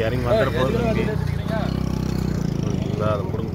இறங்கி வந்துட போகுது இங்கே. அதை கொடுங்க